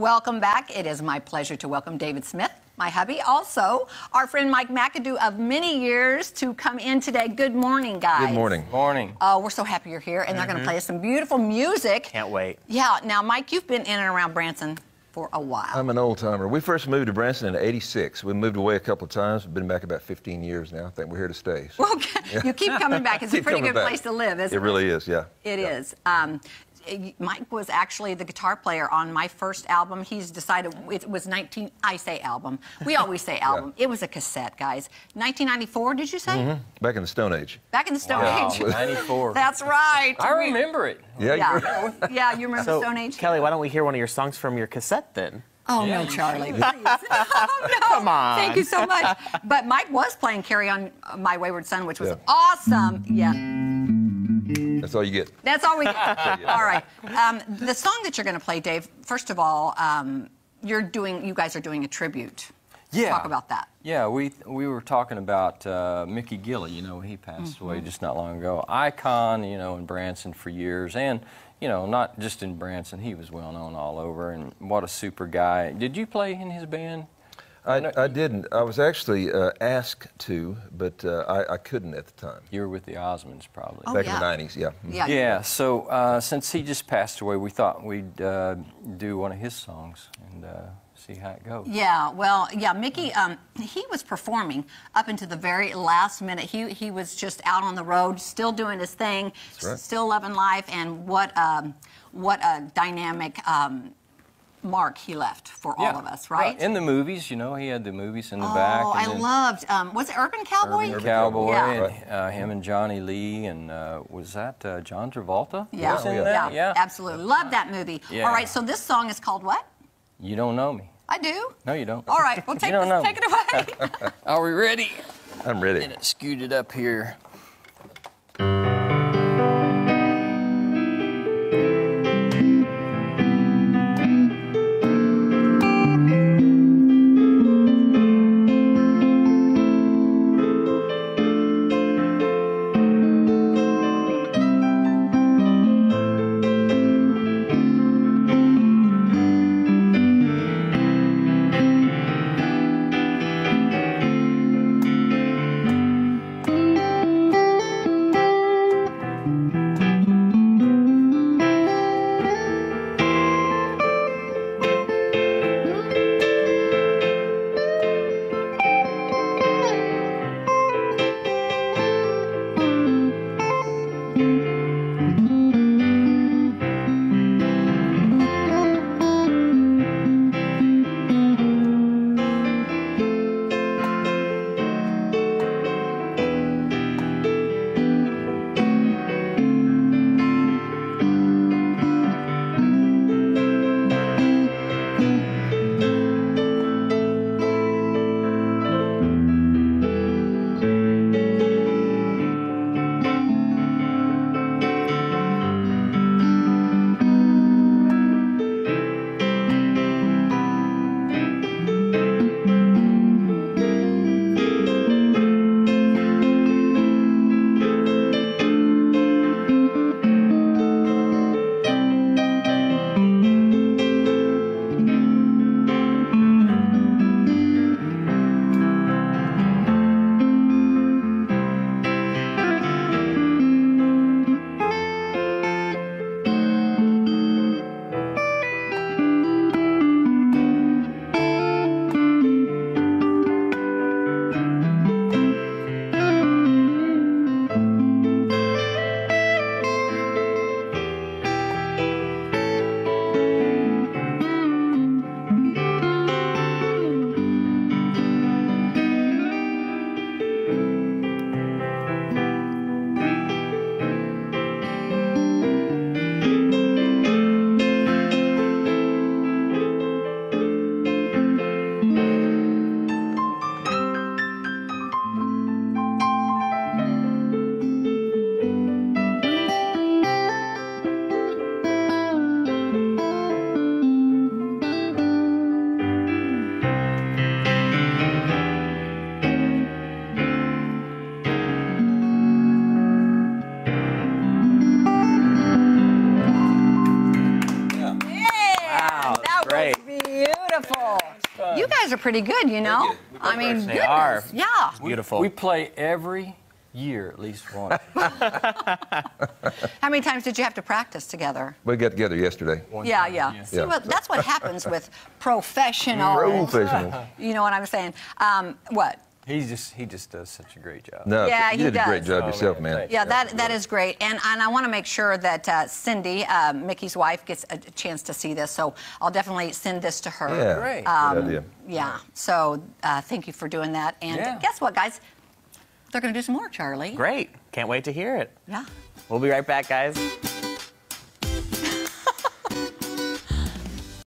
Welcome back. It is my pleasure to welcome David Smith, my hubby. Also, our friend Mike McAdoo of many years to come in today. Good morning, guys. Good morning. Morning. Oh, we're so happy you're here, and they're going to play us some beautiful music. Can't wait. Yeah. Now, Mike, you've been in and around Branson for a while. I'm an old timer. We first moved to Branson in '86. We moved away a couple of times. We've been back about 15 years now. I think we're here to stay. so- Okay. You keep coming back. It's a pretty good back. place to live, isn't It it? really is, yeah. It Yeah. is. Um, Mike was actually the guitar player on my first album. He's decided it was 19. I say album. We always say album. It was a cassette, guys. 1994. Did you say? Mm-hmm. Back in the Stone Age. Back in the Stone Wow, Age. 94. That's right. I remember it. Yeah. you- Yeah. yeah. You remember So, Stone Age? Kelly, why don't we hear one of your songs from your cassette then? Oh Yeah, no, Charlie! Please. oh no! Come on. Thank you so much. But Mike was playing "Carry On, My Wayward Son," which was Yeah. awesome. Yeah. That's all you get. That's all we get. all right. Um, the song that you're going to play, Dave. First of all, um, you're doing. You guys are doing a tribute. Yeah. Talk about that. Yeah, we we were talking about uh, Mickey Gilley. You know, he passed away just not long ago. Icon, you know, in Branson for years, and you know, not just in Branson. He was well known all over, and what a super guy. Did you play in his band? I, I didn't. I was actually uh, asked to, but uh, I, I couldn't at the time. You were with the Osmonds, probably. Oh, Back yeah. in the 90s, yeah. Mhm. Yeah. Yeah, so uh, since he just passed away, we thought we'd uh, do one of his songs and uh, see how it goes. Yeah, well, yeah, Mickey, um, he was performing up into the very last minute. He he was just out on the road, still doing his thing, right. still loving life, and what um, what a dynamic um, mark he left for all of us, right? In the movies, you know, he had the movies in the back. oh, I loved. Um, was it Urban Cowboy? Urban Cowboy, Yeah. and uh, him and Johnny Lee, and uh, was that uh, John Travolta? Yeah, was in yeah. that? yeah, absolutely. Love that movie. Yeah. All right, so this song is called what? You don't know me. I do. No, you don't. All right, well, You take, don't this, know take it away. Are we ready? I'm ready. Get it up here. You guys are pretty good, you know. good. We I mean, great. They goodness. are. Yeah. Beautiful. We play every year at least once. How many times did you have to practice together? We got together yesterday. One Yeah, time, yeah. See, Yeah. what, that's what happens with professionals. Professional. You know what I'm saying? Um, what? He just he just does such a great job. No, Yeah, you he did a great job Oh, yourself, man, man. Yeah, Yeah, that that is great, and and I want to make sure that uh, Cindy, uh, Mickey's wife, gets a chance to see this. So I'll definitely send this to her. Yeah, Great. good Um, idea. Yeah. So uh, thank you for doing that. And Yeah. guess what, guys? They're going to do some more, Charlie. Great. Can't wait to hear it. Yeah. We'll be right back, guys.